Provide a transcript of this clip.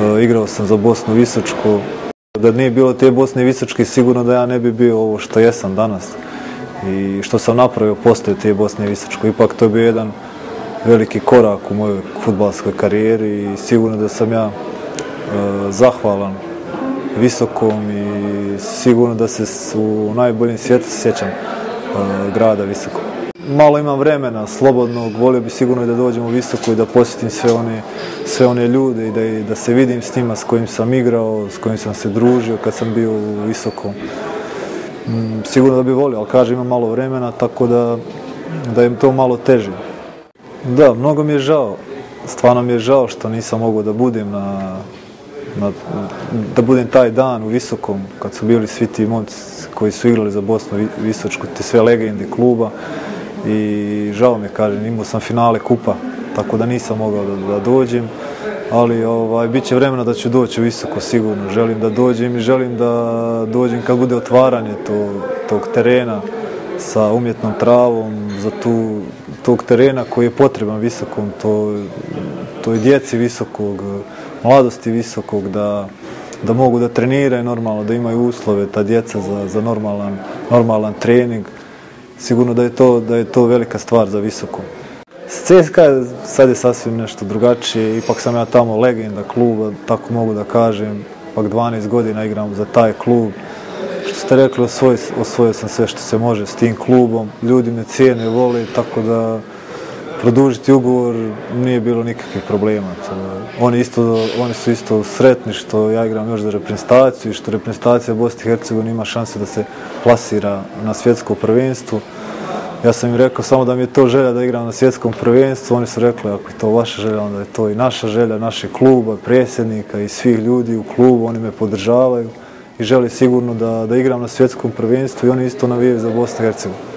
E, igrao sam za Bosnu Visočku. Da nije bilo te Bosne Visočke, sigurno da ja ne bi bio ovo što jesam danas. I što sam napravio postoje te Bosne Visočke. Ipak to je bio jedan veliki korak u mojoj futbalskoj karijeri i sigurno da sam ja e, zahvalan Visokom i sigurno da se u najboljim svijetu sjećam e, grada Visokom malo imam vremena slobodnog, volio bi sigurno da dođem u visoko i da posjetim sve one, sve one ljude i da, i da se vidim s njima s kojim sam igrao, s kojim sam se družio kad sam bio u visokom. Mm, sigurno da bi volio, ali kažem imam malo vremena, tako da, da im to malo teže. Da, mnogo mi je žao, stvarno mi je žao što nisam mogao da budem na, na, da budem taj dan u visokom, kad su bili svi ti momci koji su igrali za Bosnu Visočku, te sve legende kluba i žao mi kažem, imao sam finale kupa, tako da nisam mogao da, da dođem, ali ovaj, bit će vremena da ću doći visoko sigurno, želim da dođem i želim da dođem kad bude otvaranje to, tog terena sa umjetnom travom, za tu, tog terena koji je potreban visokom, to, to je djeci visokog, mladosti visokog, da, da mogu da treniraju normalno, da imaju uslove, ta djeca za, za normalan, normalan trening sigurno da je to da je to velika stvar za visoko. CSKA sad je sasvim nešto drugačije, ipak sam ja tamo legenda kluba, tako mogu da kažem, pak 12 godina igram za taj klub. Što ste rekli, osvojio, osvojio sam sve što se može s tim klubom, ljudi me cijene, vole, tako da produžiti ugovor nije bilo nikakvih problema. Oni, isto, oni su isto sretni što ja igram još za reprezentaciju i što reprezentacija Bosne i Hercegovine ima šanse da se plasira na svjetsko prvenstvo. Ja sam im rekao samo da mi je to želja da igram na svjetskom prvenstvu. Oni su rekli ako je to vaša želja, onda je to i naša želja, naše kluba, predsjednika i svih ljudi u klubu. Oni me podržavaju i žele sigurno da, da igram na svjetskom prvenstvu i oni isto navijaju za Bosnu i Hercegovinu.